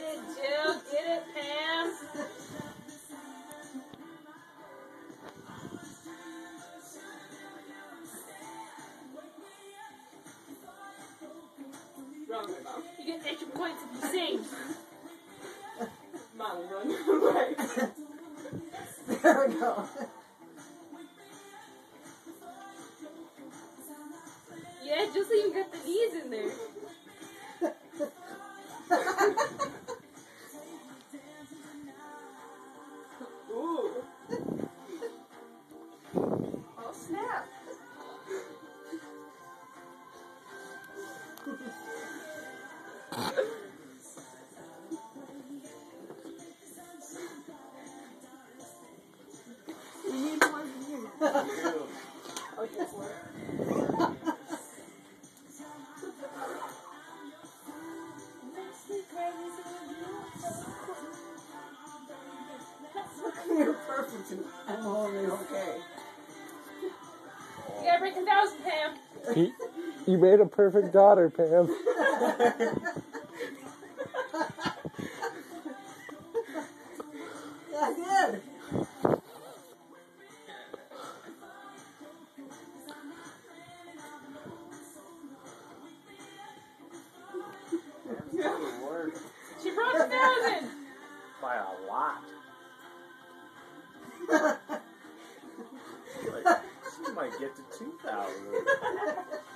Get it, Jill. Get it, Pam. Wrong. You get extra points if you sing. Mom, run away. there we go. Yeah, just so you got the knees in there. Oh, snap. You need more than you. Okay, four. You're perfect and I'm only okay. That was Pam. You, you made a perfect daughter, Pam. I did. Get to 2,000.